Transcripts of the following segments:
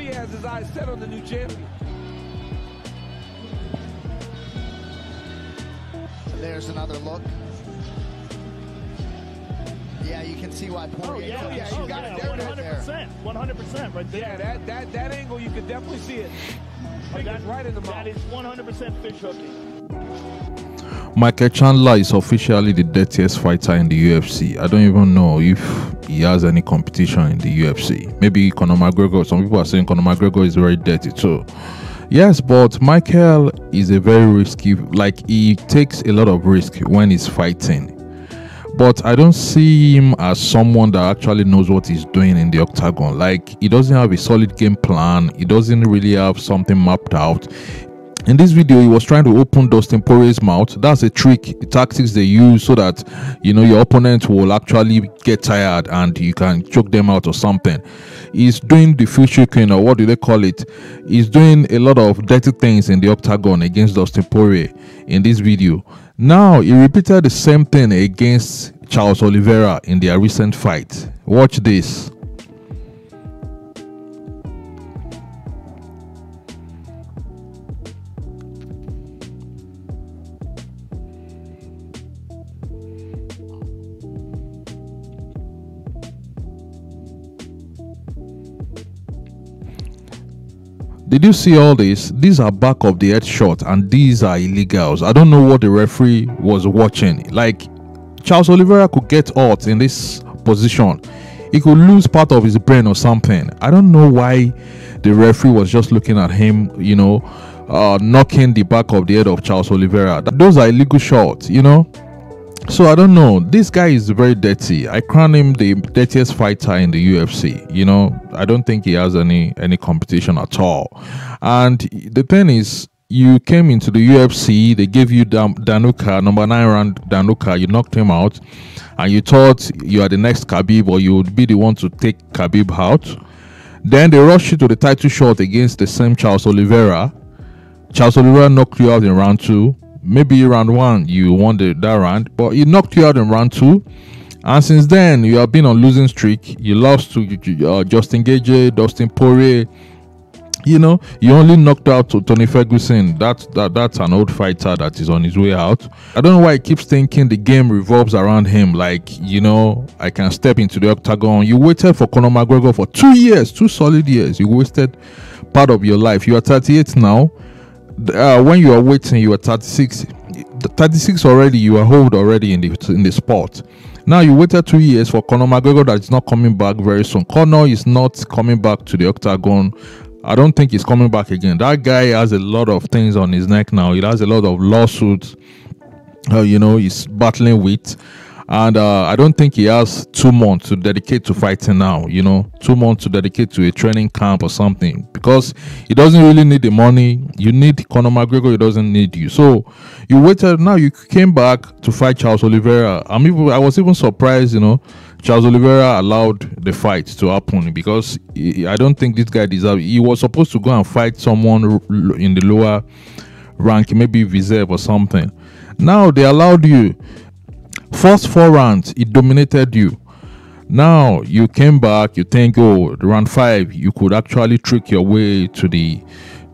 Poirier has his eyes set on the new champion. There's another look. Yeah, you can see why oh, Poirier. Oh yeah, took yeah, it. oh, You got yeah, it there, one right hundred there. percent, one hundred percent, right there. Yeah, that, that, that angle, you can definitely see it. Finger That- right in the mouth. That is one hundred percent fish hooking. Michael Chandler is officially the dirtiest fighter in the UFC. I don't even know if he has any competition in the UFC. Maybe Conor McGregor. Some people are saying Conor McGregor is very dirty too. Yes, but Michael is a very risky. Like he takes a lot of risk when he's fighting. But I don't see him as someone that actually knows what he's doing in the octagon. Like he doesn't have a solid game plan. He doesn't really have something mapped out in this video he was trying to open dustin poirier's mouth. That's a trick tactics they use so that you know your opponent will actually get tired and you can choke them out or something. He's doing the future queen or what do they call it? He's doing a lot of dirty things in the octagon against dustin poirier in this video. Now he repeated the same thing against charles oliveira in their recent fight. Watch this Did you see all this? These are back of the head shot and these are illegals. I don't know what the referee was watching. Like Charles Oliveira could get out in this position. He could lose part of his brain or something. I don't know why the referee was just looking at him, you know, uh, knocking the back of the head of Charles Oliveira. Those are illegal shots, you know. So I don't know. This guy is very dirty. I crown him the dirtiest fighter in the UFC. You know, I don't think he has any any competition at all. And the thing is, you came into the UFC. They gave you Dan- Danuka, number nine round Dan Hooker. You knocked him out, and you thought you are the next Khabib, or you would be the one to take Khabib out. Then they rushed you to the title shot against the same Charles Oliveira. Charles Oliveira knocked you out in round two. Maybe round one you won the, that round, but he knocked you out in round two. And since then, you have been on losing streak. You lost to uh, Justin Gaethje, Dustin Poirier. You know, you only knocked out to Tony Ferguson. That's that, that's an old fighter that is on his way out. I don't know why he keeps thinking the game revolves around him. Like, you know, I can step into the octagon. You waited for Conor McGregor for two years, two solid years. You wasted part of your life. You are 38 now uh, when you are waiting, you are 36. 36 already, you are old already in the in the sport. Now you waited two years for Conor McGregor that is not coming back very soon. Conor is not coming back to the octagon. I don't think he's coming back again. That guy has a lot of things on his neck now. He has a lot of lawsuits. Uh, you know, he's battling with, and uh, I don't think he has two months to dedicate to fighting now. You know, two months to dedicate to a training camp or something because he doesn't really need the money. You need Conor McGregor. He doesn't need you. So you waited. Now you came back to fight Charles Oliveira. I mean, I was even surprised. You know, Charles Oliveira allowed the fight to happen because he- I don't think this guy deserves. He was supposed to go and fight someone in the lower rank, maybe reserve or something. Now they allowed you. First four rounds, it dominated you. Now you came back, you think, oh, the round five, you could actually trick your way to the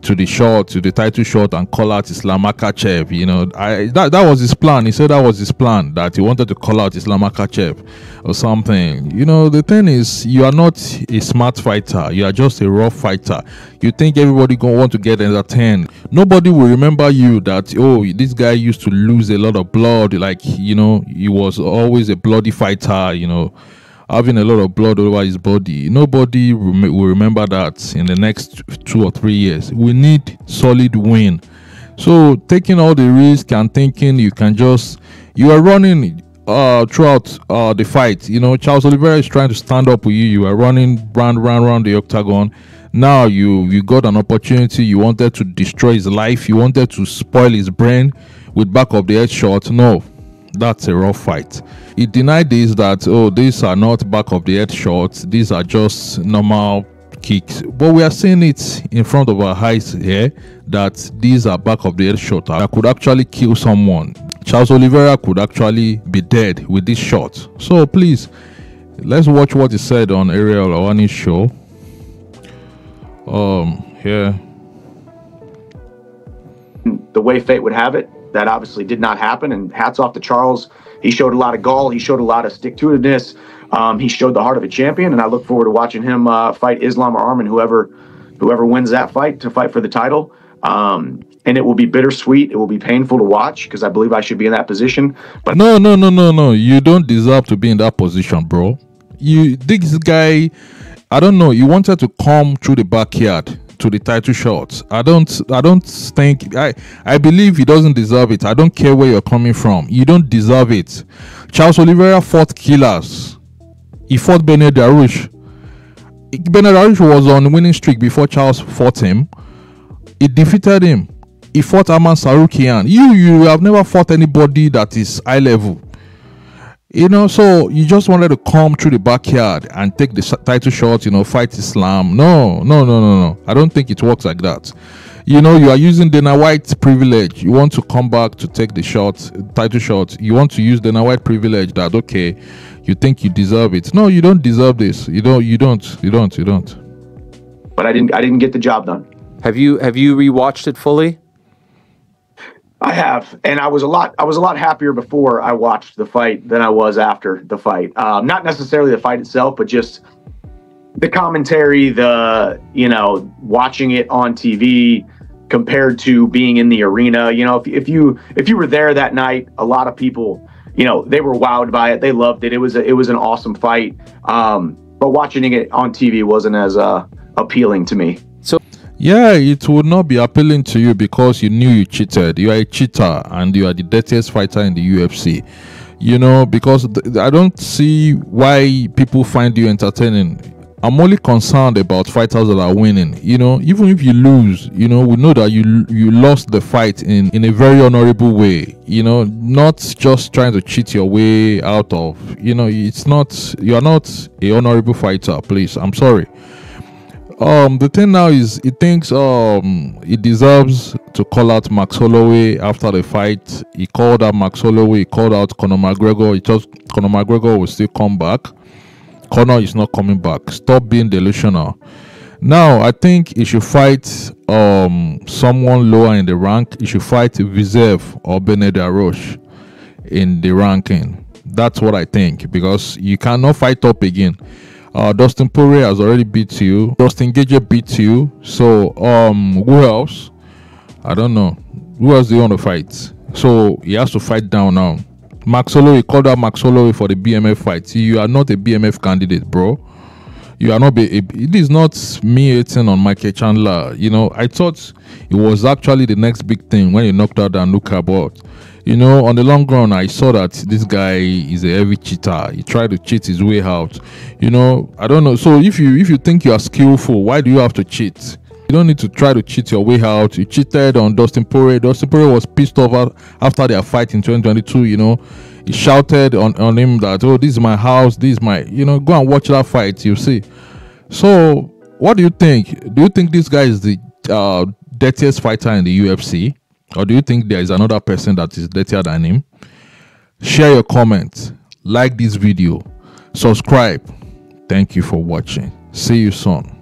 to the shot, to the title shot, and call out Islam Makhachev. You know, I that, that was his plan. He said that was his plan that he wanted to call out Islam Makhachev or something. You know, the thing is, you are not a smart fighter. You are just a raw fighter. You think everybody gonna want to get entertained. Nobody will remember you that oh, this guy used to lose a lot of blood. Like you know, he was always a bloody fighter. You know having a lot of blood over his body. Nobody rem- will remember that in the next two or three years. We need solid win. So taking all the risk and thinking you can just you are running uh throughout uh the fight. You know, Charles Oliveira is trying to stand up with you. You are running round, round, round the octagon. Now you you got an opportunity. You wanted to destroy his life. You wanted to spoil his brain with back of the head shot. No, that's a rough fight. He denied this that oh these are not back of the head shots, these are just normal kicks. But we are seeing it in front of our eyes here that these are back of the head shots that could actually kill someone. Charles Oliveira could actually be dead with this shot. So please let's watch what he said on Ariel Helwani's show. Um, here. the way fate would have it, that obviously did not happen. And hats off to Charles. He showed a lot of gall. He showed a lot of stick to itiveness. Um, he showed the heart of a champion, and I look forward to watching him uh, fight Islam or Arman, whoever whoever wins that fight to fight for the title. Um, and it will be bittersweet. It will be painful to watch because I believe I should be in that position. But No, no, no, no, no. You don't deserve to be in that position, bro. You this guy, I don't know. You wanted to come through the backyard to the title shots. I don't. I don't think. I. I believe he doesn't deserve it. I don't care where you're coming from. You don't deserve it. Charles Oliveira fought killers. He fought Beneil Dariush. Beneil Dariush was on winning streak before Charles fought him. He defeated him. He fought Arman Tsarukyan. You, you have never fought anybody that is high level. You know, so you just wanted to come through the backyard and take the title shot, you know, fight Islam. No, no, no, no, no. I don't think it works like that. You know, you are using Dana White privilege. You want to come back to take the shot, title shot. You want to use Dana White privilege that okay, you think you deserve it. No, you don't deserve this. You don't. You don't. You don't. You don't. but I didn't I didn't get the job done. Have you have you rewatched it fully? I have, and I was a lot. I was a lot happier before I watched the fight than I was after the fight. Um, not necessarily the fight itself, but just the commentary, the you know, watching it on TV compared to being in the arena. You know, if, if you if you were there that night, a lot of people, you know, they were wowed by it. They loved it. It was a, it was an awesome fight. Um, but watching it on TV wasn't as uh, appealing to me. Yeah, it would not be appealing to you because you knew you cheated. You are a cheater and you are the dirtiest fighter in the UFC. You know, because th- I don't see why people find you entertaining. I'm only concerned about fighters that are winning. You know, even if you lose, you know, we know that you you lost the fight in in a very honorable way. You know, not just trying to cheat your way out of. You know, it's not. You are not a honorable fighter. Please, I'm sorry um the thing now is he thinks um he deserves to call out Max Holloway after the fight. He called out Max Holloway, he called out Conor McGregor. He thought Conor McGregor will still come back. Conor is not coming back. Stop being delusional. Now I think he should fight um someone lower in the rank. He should fight Fiziev or Beneil Dariush in the ranking. That's what I think because you cannot fight up again. Uh, Dustin Poirier has already beat you. Dustin Gaethje beat you. So um, who else? I don't know. Who else do you want to fight? So he has to fight down now. Max Holloway called out Max Holloway for the BMF fight. You are not a BMF candidate, bro. You are not. Be, it is not me hating on Michael Chandler. You know, I thought it was actually the next big thing when he knocked out Dan Hooker, but you know, on the long run, I saw that this guy is a heavy cheater. He tried to cheat his way out. You know, I don't know. So if you if you think you are skillful, why do you have to cheat? You don't need to try to cheat your way out. You cheated on Dustin Poirier. Dustin Poirier was pissed off after their fight in 2022. You know, he shouted on, on him that, "Oh, this is my house. This is my." You know, go and watch that fight. You see. So, what do you think? Do you think this guy is the uh, dirtiest fighter in the UFC, or do you think there is another person that is dirtier than him? Share your comments, like this video, subscribe. Thank you for watching. See you soon.